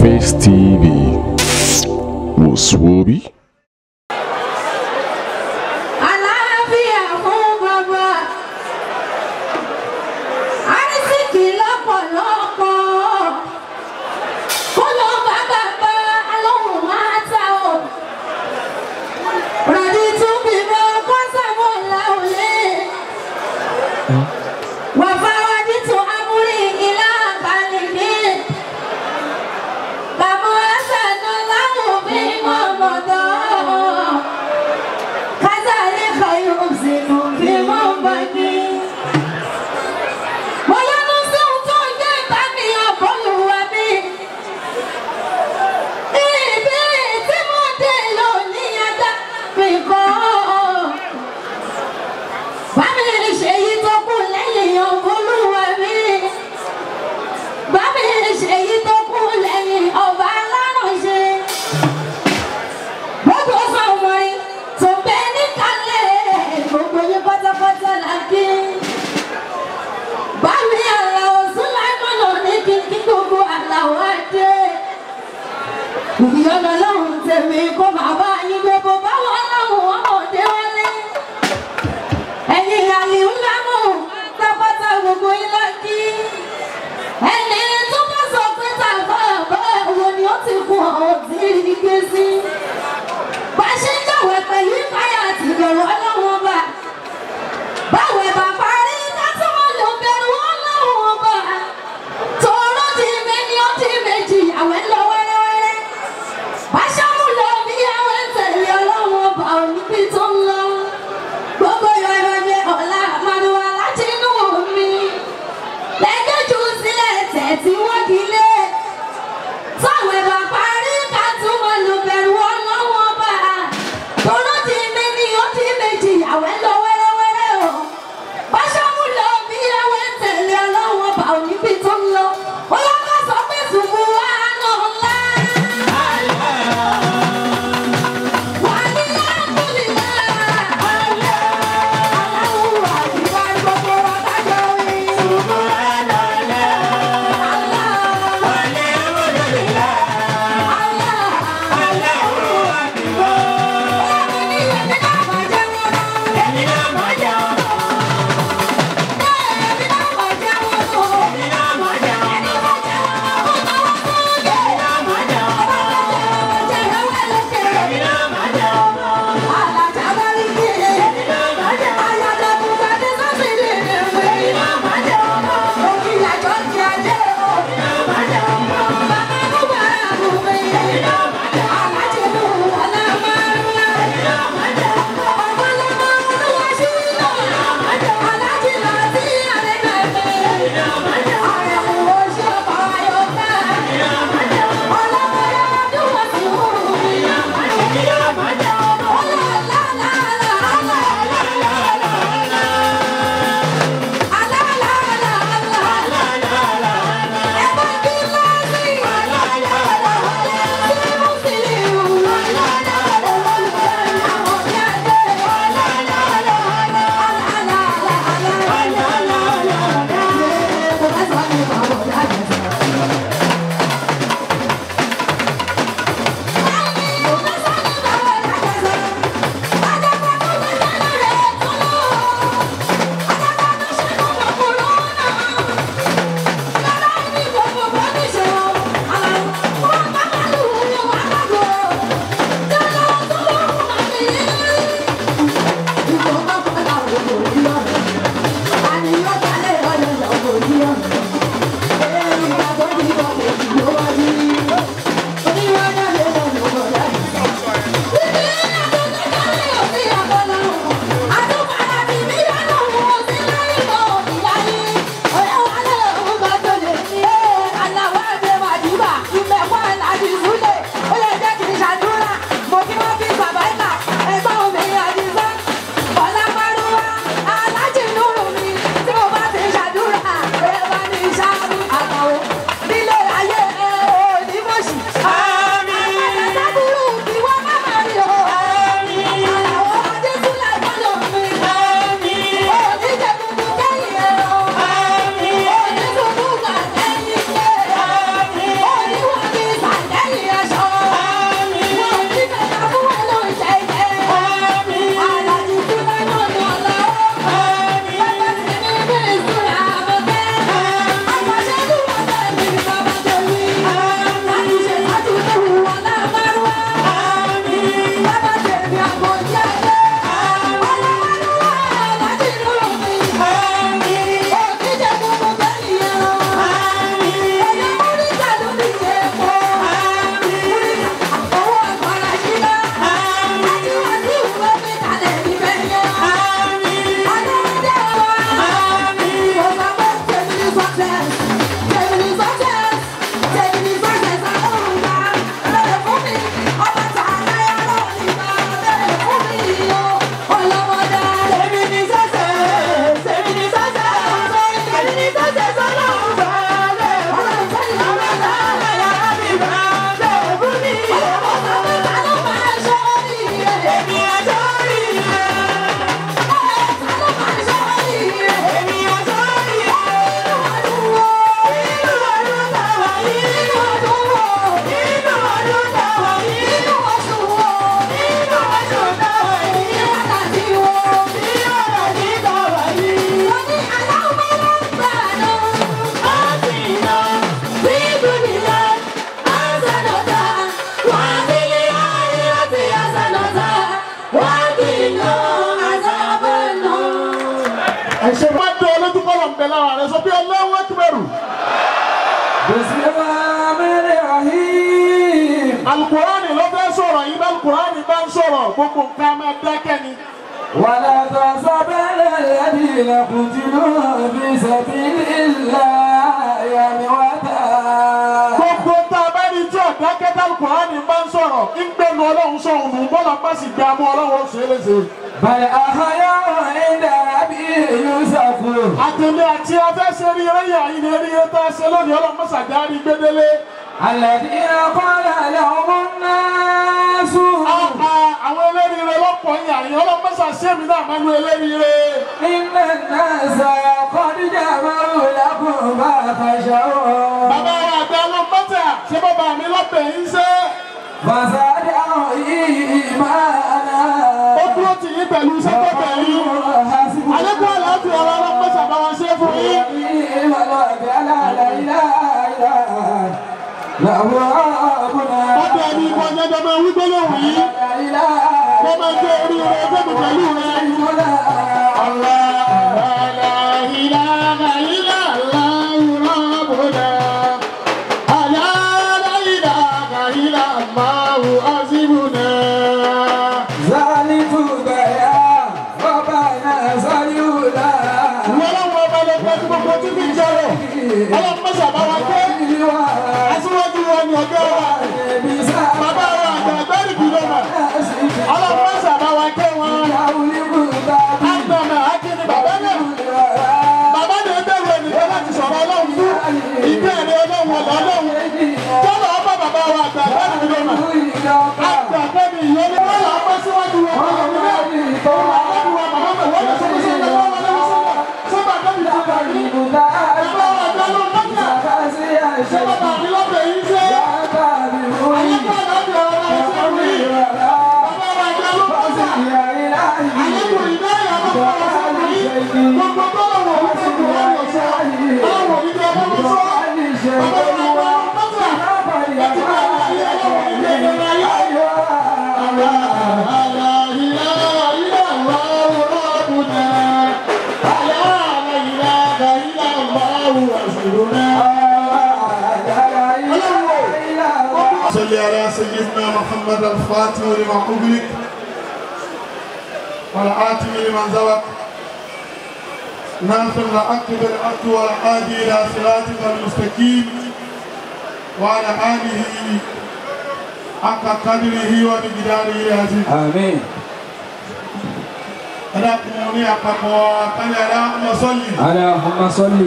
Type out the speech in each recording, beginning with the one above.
Face TV was Swoby. alukurani ló fẹ́ sọ̀rọ̀ yìí bá alukurani bá ń sọ̀rọ̀ gbogbo nǹkan máa dákẹ́ ni. wàlá tó sábẹ́lẹ̀ lẹ́bi ìlẹ̀kùn tí ló fi ṣẹ̀bí ìlà yàmi wá tà. gbogbo tá a bá rí tí ọ̀dákẹ́ tá alukurani bá ń sọ̀rọ̀ ń gbẹnu ọlọ́run sọ̀rọ̀ nù bọ́lá má sì gbà mú ọlọ́run ṣe Àlẹ́dínà kọ́lá lẹ́hùnmú الناس. Àwọn eléríire lọ́pọ̀ yín àyìn ọlọ́run mẹ́sà sí èmi náà máa ń lo eléríire. Ilé náà sọ kọ́díjà máa ń lákùn bá àfàṣà wọn. Bàbá wa àgbẹ̀ ọlọ́mọ́tà ṣé bàbá mi lọ́pẹ̀ yín ṣe? Fàṣàdé àwọn yìí máa nà. Ó dúró tì yín pẹ̀lú sẹ́kọ̀ pẹ̀lú. Àlékún àlàáfíà ọlọ́run mẹ́sà ṣe fún yín. Ìlú ìlú ọ̀dọ́ àlàyé náà. Ọ̀dọ̀ mi kò arákùnrin bẹ́ẹ̀ yà bá على سيدنا محمد الفاتح لما أغلق ولا آتي لمن زوق ناصر لا الأرض ولا آدي إلى صراط المستقيم وعلى آله حق قدره ومقداره العزيز آمين رقمني أقوى قال اللهم صل اللهم صل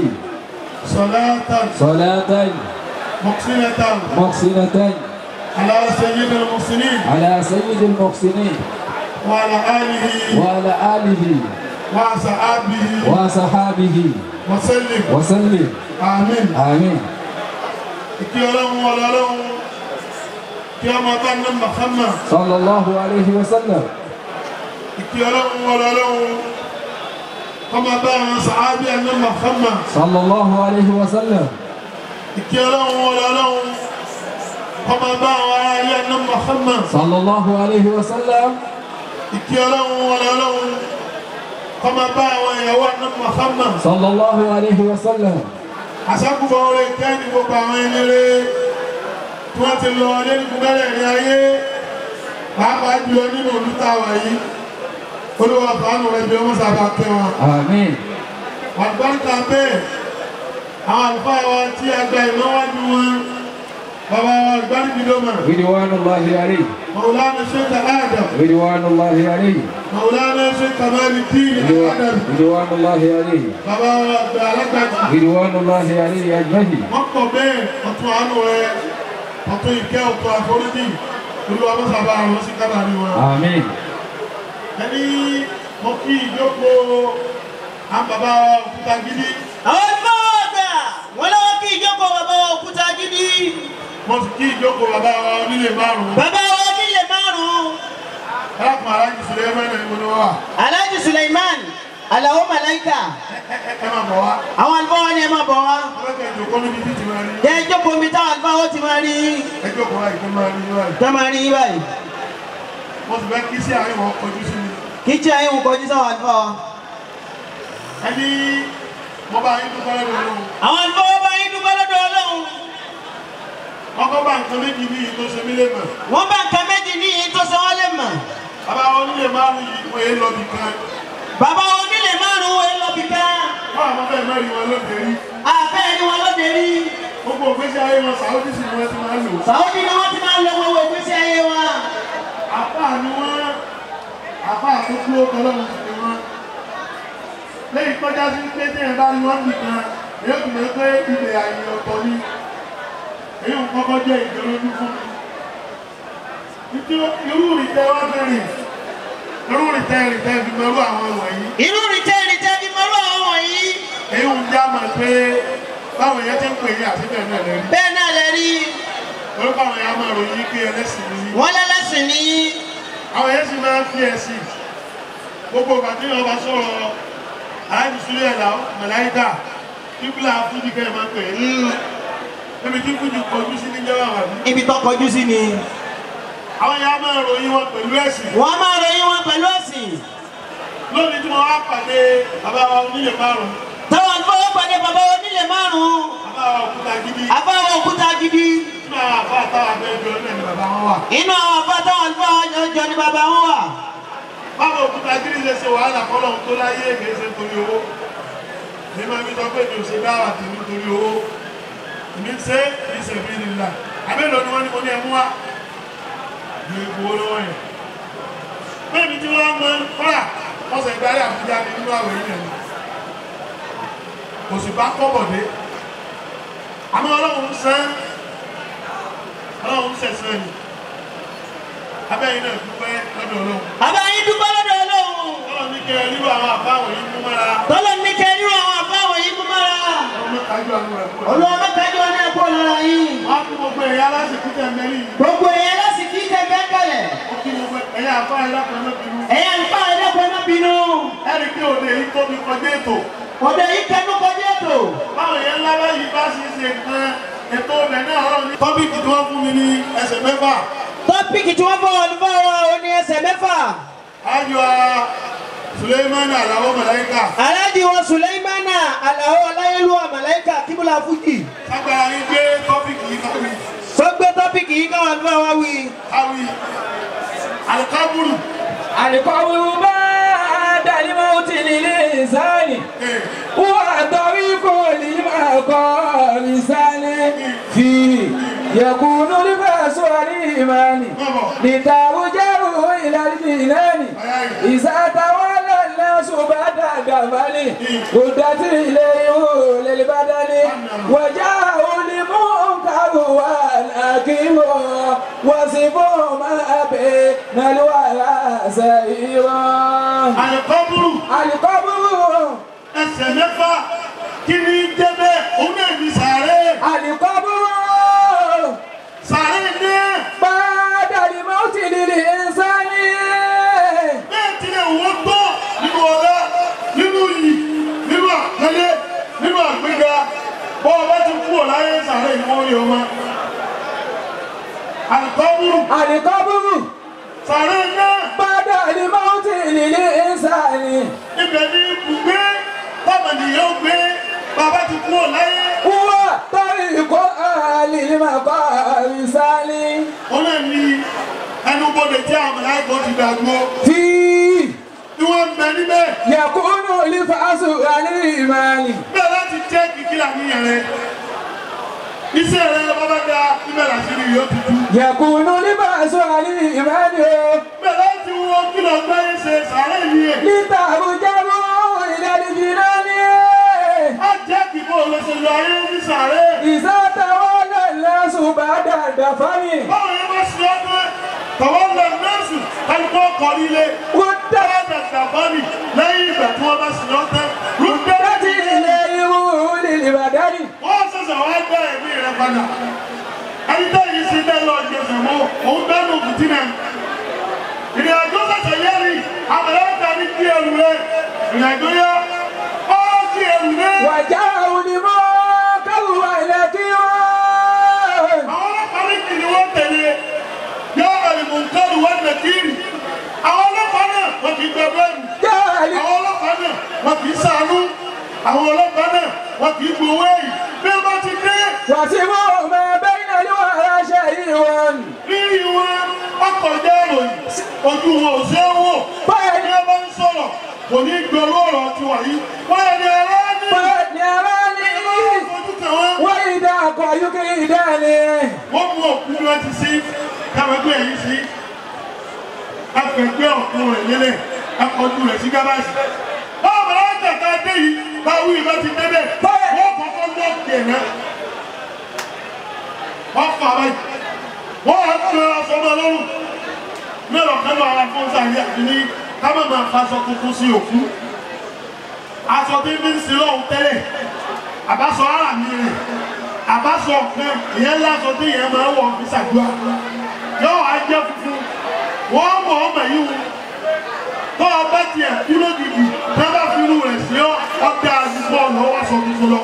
صلاة صلاة مقسمة مقسمة على سيد المحسنين على سيد المحسنين وعلى آله وعلى آله وصحابه وصحابه وسلم وسلم آمين آمين كيرم ولرم كما كان محمد صلى الله عليه وسلم كيرم ولرم كما كان صحابي أن محمد صلى الله عليه وسلم كيرم ولرم كما كان صلى الله عليه وسلم ìkí ọlọ́run wọlé ọlọ́run kó bá àwọn ìyàwó àná Muhammad. sallallahu alayhi wa sallam. àṣàkùbọ̀ orin kẹ́ni gbogbo àwọn ẹni tí wọ́n ti lọ lẹ́nu gbẹ́rẹ́ rẹ̀ ayé pàápàá jùlọ nínú olùta yìí olúwa fàánù rẹ̀ bí wọ́n sábà kẹ́ wọn. àmín. àgbáńtà bẹ́ẹ̀ àwọn àlùfáà wa tí a ìmọ̀wájú wọn. بابا البرد لما رضوان الله عليه مولانا شيخ آدم رضوان الله عليه مولانا شيخ كمال الدين آدم رضوان الله عليه بابا البرد رضوان الله عليه أجمعين مقبل بيه أطوانه أطويكه أطوافورتي olúwa ló sábà àwọn sí kábà ní wọn. àmín. ẹni mo kí ìjókòó àbàbà òkúta gidi. àwọn ẹgbẹ́ ọ̀gá wọn lọ́wọ́ kí ìjókòó bàbá òkúta gidi mo kí ìjókòó bàbá wa onílé márùn-ún. bàbá wa onílé márùn-ún. alákùn alájí Suleiman ní ìbúdó wa. alájí Suleiman alao malaika. ẹ máa bọ̀ wá. àwọn àlùfáà wa ni ẹ máa bọ̀ wá. ọlọ́kẹ́ ìjókòó níbi tí ti máa rí. ẹ jókòó mi táwọn àlùfáà ó ti máa rí. ẹ jókòó báyìí tó máa rí báyìí. tó máa rí báyìí. mo sì fẹ́ kí sí àárín wọn kọjú sí mi. kí sí àárín wọn kọjú sáwọn àlùfáà wa. ẹni mo bá yín dúpẹ́ lọ́dọ̀ Ọlọ́run. àwọn àlùfáà wa bá yín dúpẹ́ lọ́dọ̀ Ọlọ́run ọkọ bá nǹkan méjì ní iye tó ṣe mí lè mọ̀. wọ́n bá nǹkan méjì ní iye tó ṣe wọ́n lè mọ̀. bàbá onílé márùn-ún yìí wọ́n yé lọ bì kan. bàbá onílé márùn-ún wọ́n yé lọ bì kan. wọ́n àwọn fẹ́ẹ̀ mẹ́rin wọn lóde rí. àfẹ́ ẹni wọn lóde rí. gbogbo ògbésí ayé wọn sàwọ́dí sì ni wọ́n ti máa ń lò. sàwọ́dí ni wọ́n ti máa ń lo gbogbo ògbésí ayé wọn. àpá ni wọ́n àpá àkókò ọlọ́run ti èyí ń kọ́kọ́ jẹ́ ìdánilójú fún mi irú ìtẹ́ wá fẹ́ rìn irú ìtẹ́ ìrìtẹ́ fi mọ́rú àwọn wọ̀nyí. irú ìtẹ́ ìrìtẹ́ fi mọ́rú àwọn wọ̀nyí. èyí ń já mọ̀ pé báwọn èèyàn ti ń pè yín àti bẹ́ẹ̀ náà lẹ́rí. bẹ́ẹ̀ náà lẹ́rí. orúkọ àwọn èèyàn máa ròyìn pé ẹlẹ́sìn ni. wọ́n lẹ́lẹ́sìn ni. àwọn èèyàn sì máa ń fi ẹ̀sìn gbogbo ìgbà tí wọ́n bá sọ̀rọ̀ àìsílẹ̀ làwọn mọ̀láyídà kíkúlà fúdìkẹ́ máa ń pè é. Hmm ibi tí kújú kọjú sí ní tó kọjú sí ni. àwọn yàrá máa ròyìn wọn pẹ̀lú ẹ̀sìn. wọ́n máa ròyìn wọn pẹ̀lú ẹ̀sìn. lónìí tí mo wá pàdé bàbá wa onílé márùn. táwọn tó wá pàdé bàbá wa onílé márùn. bàbá wa òkúta gidi. inú àwọn àbá táwọn abẹ́ ní bàbá wọn wà. inú àwọn àbá táwọn abẹ́ ní bàbá wọn wà. báwo òkúta gidi ṣe ṣe wàhálà kọ́lọ́ tó láyé èké ṣe ṣe dáhà owó èmi ń ṣe ní sèmi nìlá abẹ́lẹ̀ ni wọ́n ní mo ní ẹmú wa ní ipò olówó yẹn bẹ́ẹ̀ni tí wọ́n mọ kọ́là ọ̀sẹ̀ ìgbàlẹ̀ àbújá ní nínú àwẹ̀ yìí nìyẹn kò sì bá kọ́ bọ̀dé àmọ́ ọlọ́run sán ọlọ́run sẹ̀sán ni abẹ́yìn náà dúpẹ́ lọ́dọ̀ ọlọ́run abẹ́yìn dúpẹ́ lọ́dọ̀ ọlọ́run ọlọ́run ní kẹrẹ nílò àwọn àbáwọ̀ yìí mú mọ́ra tọ́lọ́ olúwa mẹ́tajú ọ̀nà ẹ̀kọ́ lára yìí. wọ́n kí gbogbo ẹ̀yà lásìkò tẹ̀ mẹ́rin. gbogbo ẹ̀yà lásìkò tẹ̀ mẹ́kẹ̀lẹ̀. ó kí gbogbo ẹ̀yà àfa ẹ̀dàpọ̀ bínú. ẹ̀yà àfa ẹ̀dàpọ̀ bínú. ẹ̀rí pé òde yìí tóbi kọjá ètò. òde yìí tẹnu kọjá ètò. báwo yẹn ńlá báyìí bá ṣe ṣe nǹkan ètò ọbẹ̀ náà ọ̀rọ̀ ní ẹsẹ̀ Sulemana Alao Malaika. Aláàjì wọn Suleimana Alao Aláyélúwà Malaika Kíbúlà Fújì. Agbára yín gbé tọ́pìkì yìí káwí. Sọ gbé tọ́pìkì yìí káwọn àdúrà wá wí. Káwí. Alikaburu. Alikaburu bá Adàlímọ̀ ti nílé ìsáyìn. Eh. Wọ́n àtọ́rí kò ní máa kọ́ ìsáyìn. Eh. Fi يكون لباس الإيمان لتوجه إلى الجنان إذا توجه الناس بعد دفني ردت إليهم للبدن وجاءوا لمنكر والأكيم وصفوا ما بين الورى سيرا القبر القبر ẹsẹ̀ mẹ́fà kí ni jẹ́ Àlìkọ́bùrù. Àlìkọ́bùrù. Fàrẹ́ náà. Bàdà ni Máùtì nílé Ísàlì. Ibẹ̀ ni ibùgbé bàbá nìyẹn gbé bàbá ti kú ọ̀láyé. Wúwà tọ́rì ìkó àlì ni màá kọ́ àrísálì. Ó náà ní tí àwọn aláìkọ́ ti dàgbò. Tí. Ni wọ́n bẹ níbẹ̀. Yẹ̀kúnnù olífàásù àlè ìmàlì. Bẹ́ẹ̀ láti jẹ́ kìkìlà níyẹn rẹ̀ iṣẹ́ rẹ bàbá da ibẹ̀ làṣírí yóò ti tú. yẹ̀kùnú nígbà sọ àlè ìbáni o. bẹ̀rẹ̀ ti wo kìlọ̀ pé ṣe sàárẹ̀ mi níta àbújá mọ́ ìdánijì náà ni. a jẹ́ kí kò lè ṣe lọ ayé ní sàárẹ̀. ìsátawọ́ náà lẹ́sùn bá dàgbà fámi. báwo ni wọ́n ṣe é tọ́wọ́ lọ nọ́ọ̀sì kálukọ́ kọ́ nílé. wọ́n dára dàgbà fámi lẹ́yìn ìgbà tí wọ́n bá sì lọ́tẹ̀. rúdẹ́rẹ́ ti ilé ìwúrí ìbàdàn sẹ̀sẹ̀ wá dá ẹ̀mí rẹ padà ẹni tó yìí sí bẹ́ẹ̀ lọ gbèsè mú òun dánù fìtí náà ìrìn àjò sẹ̀sẹ̀ yẹ́rì àbẹ̀rẹ̀ ní kí ẹrù rẹ ìrìn yẹ ọ́ kí ẹrù rẹ. wàjà òní mọ́ kẹ́rù wa ilẹ̀ kí wọ́n. àwọn ọlọ́pàá ní kìnìún tẹ̀lé yọ àlùmọ̀ntẹ́rù wọn nà kiri àwọn ọlọ́pàá náà wọ́n kì gbẹ bẹ́ẹ̀rù àwọn ọlọ́pàá náà wọ́n kì í àwọn ọlọ́pàá náà wọ́n kì gbowó èyí. وسموه ما بين الوحى شهيوا ríriwa ọkọ̀ jẹ́ ìròyìn ojú wọn ò ṣe é wò báyìí ni ẹ bá ń sọ̀rọ̀ kò ní gbẹ̀rú ọ̀rọ̀ tiwa yìí báyìí ni ara ní. báyìí ni ara ní. wọ́n yìí dá akọ yókè yìí dá ni. wọ́n mú òkú lọ ti sí káwọn ẹgbẹ́ yìí sí afẹ́gbẹ́ ọ̀kun rẹ̀ lélẹ̀ akọjú rẹ̀ sí gábàsì. báwo ni wọ́n tẹ̀ka dé yìí báwo ìbá ti débẹ̀ wọ́n kọ́kọ́ lọ́ọ̀kì ẹ̀ náà wọ́n fà báyìí wọ́n wà fún ara fọmọ lọ́rùn mẹ́rọ̀ kan lọ ara fún sàrí àti ní ká má máa faṣọ tuntun sí òkú aṣọ tí bí ń sin lọ́hùn tẹ́lẹ̀ àbáṣọ ara mi rẹ̀ àbáṣọ ọ̀pẹ ìyẹn láṣọ tí ìyẹn máa wọ̀ fi ṣàdúrà yóò wá jẹ́ funfun wọ́n mọ̀ ọmọ yìí wù tó o bá tiẹ̀ kú lójijì tó o bá fi irú rẹ̀ sí ọ ọ̀dà àdúgbò ọ̀nà ọwọ́ aṣọ tuntun lọ.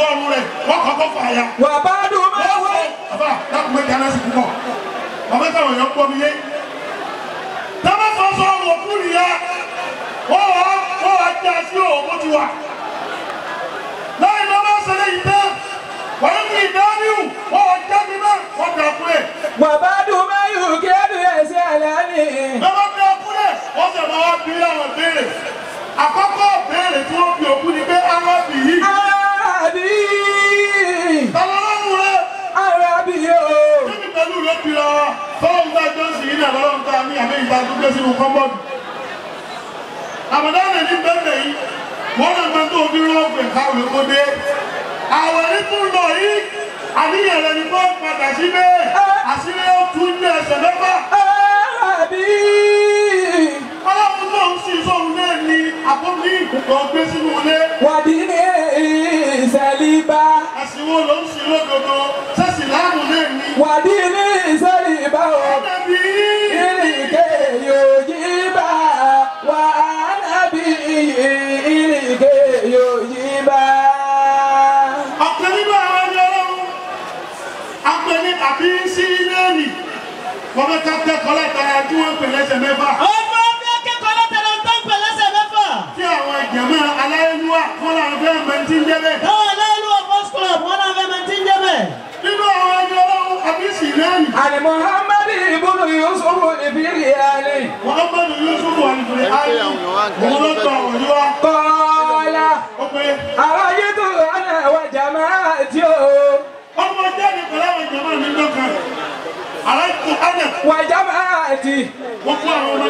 sọ́ọ̀rù rẹ̀ wọ́n kọ́kọ́ fàyà. wà á bá dùn mọ́ wá. bàbá dákun méjì aláṣẹ púpọ̀ bàbá táwọn èèyàn gbọ́ mi yé. tábà sọ sọ́ọ̀rù òkú nìyà wọ́n wá wọ́n wá jẹ́ àti òkú ti wà. láì lọ́ bá ṣẹlẹ̀ yìí tán wọ́n ní ìdáníwò wọ́n wá jẹ́ mi náà wọ́n dà kúrẹ́. wà á bá dùn mọ́ yòó kí ẹ dùn ẹ̀sẹ̀ àlá ni. bàbá dà kúrẹ́ wọ́n wọ́n fi àrẹ̀bí. Bàbá ọlọ́run rẹ̀. Àrẹ̀bí o. Bíbí pẹ̀lú rẹ̀ ti lọ, fọ́ọ̀mù tá a jọ sí yìí náà lọ́rùn tá a ní àmì ìta tó gbé sínú kọ́mbọ́ọ̀dù. Àmọ̀dá rẹ̀ ní bẹ́ẹ̀ yìí, wọ́n náà máa tó bí rọ́ọ̀bù ẹ̀ka olùkọ́dé. Àwẹ̀ ní fún lọ yìí, àníyàn rẹ̀ ni bọ́ọ̀lù padà síbẹ̀, àsílẹ̀ ó tún ní ẹsẹ̀ mẹ́fà. Ọlọ́run náà ń wo ló ń sin lódodo sẹ́sì láàmú náà ni. wàdí ní ìsẹ́rì ìbá o ìrì ìké yòójì bá wà á nábì ìrì ìké yòójì bá. ọ̀pẹ̀ nínú àwọn ọmọ ọlọ́run apẹ̀ ní àbí sí náà nì wọ́n bẹ ká kẹ́kọ̀ọ́ látara tí wọ́n ń pè lẹ́sẹ̀ mẹ́fà. mo ló tọ̀ òní wá. kọ́lá àwọn ayé tó rọ̀nà àwọn jàmá àti o. ọmọ jáde pẹ̀lú àwọn jàmá mi lọ́kàn. aláìkú ánà. wà jàmá àti. gbogbo àwọn ọmọ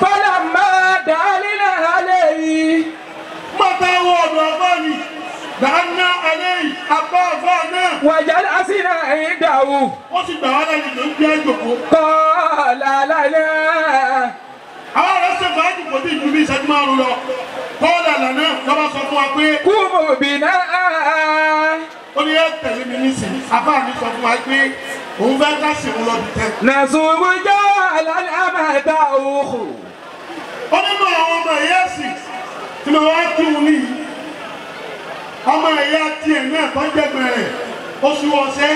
tó máa dàálí náà lálẹ́ yìí. mọ̀tà ọ̀dọ̀ ọ̀gbọ́n mi. Gàánà alẹ́ yìí, abọ́ àbọ̀ náà. Wàjà lásìrò ẹ̀yìn dàrú. Wọ́n ti gbà wá lẹ́yìn ló ń gbé àjòkó. Kọ́ọ̀lá lálẹ́. Àwọn ọ̀rẹ́ ṣe fàájì kò tí ì bí ìṣẹ́jú márùn-ún lọ. Kọ́ọ̀lá lànà lọ́wọ́ sọ fún wa pé. Kúrò bì náà. Ó ní ẹ tẹ̀lé mi nísìnyí. Àbá mi sọ fún wa pé òun fẹ́ ká ṣèwọ́ lọ bí tẹ́. Nàṣùwò jẹ́ àlàlẹ́ àmàdà òkú. Ó nínú àwọn ọmọ ìyá tí mo wá kí ọmọ ẹ̀yà tiẹ̀ náà tó ń jẹ́gbẹ̀ẹ́ rẹ̀ oṣù ọ̀sẹ̀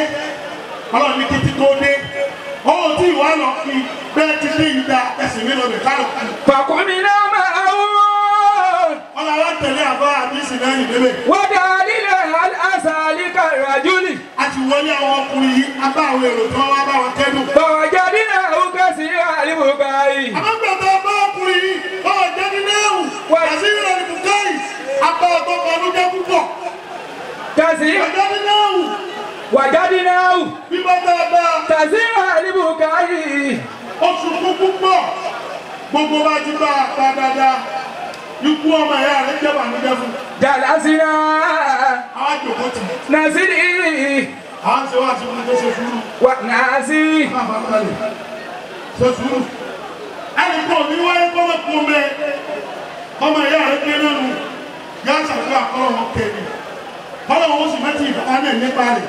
ọlọ́ọ̀ni títí tó dé ó tí ìwà lọ kí bẹ́ẹ̀ ti dé ìdá ẹsẹ̀ mi lọ́dẹ̀ ká lọ. pàkó mi náà máa wọ́n. ọlọ́wọ́ tẹ̀lé àbá àbí sinai ìdébẹ̀. wọ́n dá lílẹ̀ àṣàlì kàràjúlì. a ti wọlé àwọn ọkùnrin yìí abá àwọn èrò tí wọ́n wá bá wọn kẹ́dùn. bọ̀ọ̀jà nílẹ̀ òkè sí àlìmọ̀ báyìí. àbábọ̀tà bá ọkùnrin yìí bọ̀ọ̀jà nílẹ̀ òkè sí kasi. wàjádínáwù. wàjádínáwù. bíbá dáadáa. tàzíwà níbù káyì. oṣù kúkú pọ̀ gbogbo bá ti bá a pa dáadáa ikú ọmọ ẹ̀yà rẹ̀ jẹ́ bàmídẹ́ fún. jàdá síra. a jòkó tì. nàzírí. à ń ṣe wá sí fún mi tó ṣe fúru. wà nàzírí. ṣe fúru. ẹnì kan ní wáyé kọ́mọ̀kùn mi ọmọ ẹ̀yà rẹ̀ kéré nù yá ṣàfihàn kọ́ ọmọ kéré kọ́lọ̀ wọn sì mẹ́tì ìbátanẹ̀ nípa rẹ̀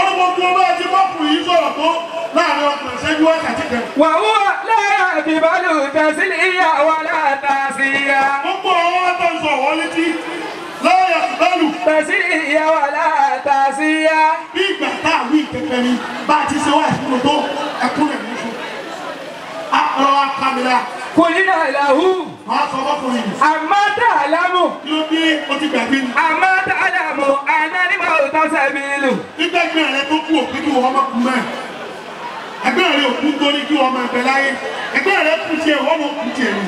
ọdún gbogbo bá ti yìí sọ̀rọ̀ tó láàrin ọkùnrin ṣẹ́jú wákàtí kan. wà á wọ lára àbíbálò tẹ̀sí ìyá wa láta sí ya. gbogbo àwọn ọ̀tọ̀ ń sọ̀rọ̀ létí lára àbíbálò. tẹ̀sí ìyá wa láta sí ya. bí ìgbà tá a wí kẹkẹ ni bá a ti ṣe wá ìṣúná tó ẹkúnlẹ̀ níṣu. a ọ̀rọ̀ akamila. kò ní àlàhù. máa sọ ọkùnrin. àmọ́ dà lámù. kí ló dé o ti gbàgbé ni. àmọ́ dà lè wò. nígbàgbọ́n rẹ tó kú òkú kí wọ́n kú mọ́ ẹgbẹ́ rẹ òkú torí kí wọ́n máa láyé ẹgbẹ́ rẹ kú tiẹ̀ wọ́n mọ̀ kú tiẹ̀ ni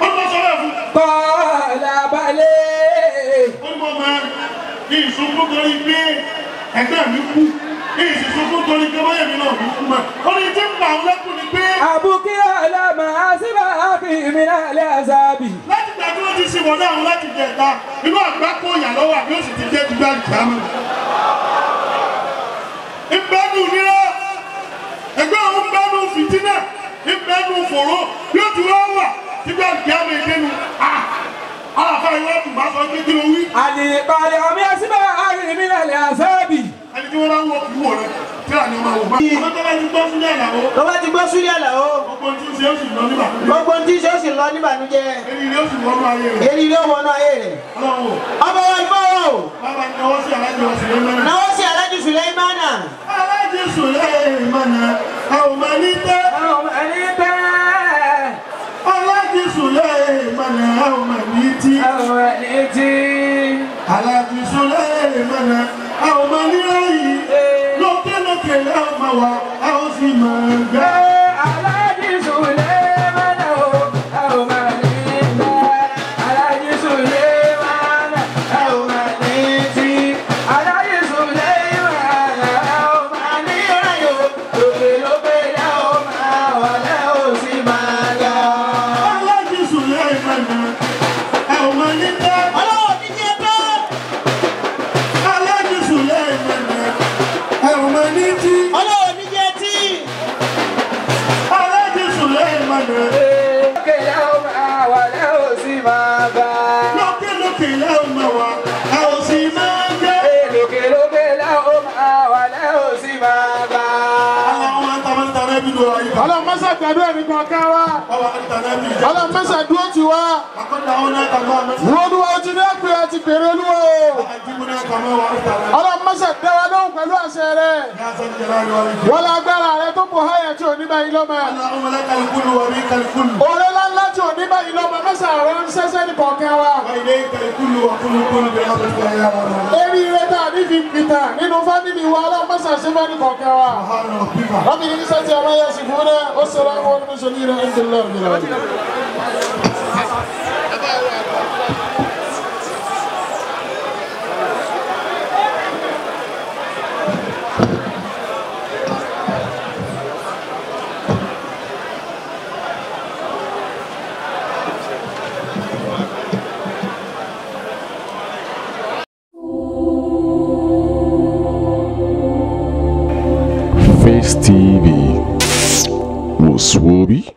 wọ́n mọ̀ sọ́wọ́ fún. bọ́ọ̀lá balẹ̀. ó mọ̀ máa ní ìsunkún torí pé ẹgbẹ́ mi kú ní ìsunkún torí pé báyẹ̀ mi náà kú mọ́ ó ní tí ń bà ń lẹ́kùn ni pé. àbùkí ọ̀la màá sí bàá fi ìmìnira lẹ́ ti sì wọ́n náà láti jẹ ìta inú àgbá kó ìyà lọ́wọ́ àbí ó sì ti jẹ́ gbígbá ìjàmọ́. ìbẹ́nu nírọ́ ẹgbẹ́ òun bẹ́nu fìtínà ìbẹ́nu fòró bí ó ti wá wà gbígbá ìjàmọ́ ìdẹ́nu àfa ìwé ọ̀tùnbá sọ pé kí ló wí. àdìyẹ pàdé ọmọ yẹn síbẹ̀ àrùn mi nàlẹ́ àṣẹ́bì. ẹni tí wọ́n bá wọ ìwọ rẹ̀ kíra ni ọmọ ògbà. tó bá ti gbọ́ sílẹ̀ àlàó. tó bá ti gbọ́ sílẹ̀ àlàó. gbogbo tí ń ṣe ó sì lọ níbànújẹ́. gbogbo tí ń ṣe ó sì lọ níbànújẹ́. eriri ó sì wọnú ayé rẹ̀. eriri ó wọnú ayé rẹ̀. ọmọ wa ìfọ̀ o. bàbá náwó sí alájọ Sùlẹ́mánà. náwó sí alájọ Sùlẹ́mánà. alájọ Sùlẹ́mánà àwọn ọmọ ní tẹ́. àwọn ọmọ ní tẹ́. alájọ Sùlẹ́mánà àwọn ọmọ ní tí. àwọn ọmọ ní tí. I'll see my ó ọlọ́run mẹ́sàn dúró ti wá wọ́n lúwa ti dé pé ẹ ti pèrè olúwa o ọlọ́run mẹ́sàn dẹ́wà lóhùn pẹ̀lú àṣẹ rẹ wọ́n lágbára rẹ tó bọ̀ háyà tí ò ní báyìí lọ́mọ. ọ̀rẹ́ lá ní báyìí lọ màmá sàárọ̀ ń sẹ́sẹ́ ní kọ̀ọ̀kan wa. wáyé kẹlẹkulu ọkùnrin bẹ ọdún tó yà wà lọ. eré ilé tá a ní fi gbìtà nínú fámìlì wa aláàmásà síbẹ̀ ní kọ̀ọ̀kan wa. wọ́n ti ní sẹ́sẹ́ ọmọ yẹn sì fún un náà ó sọ Oui.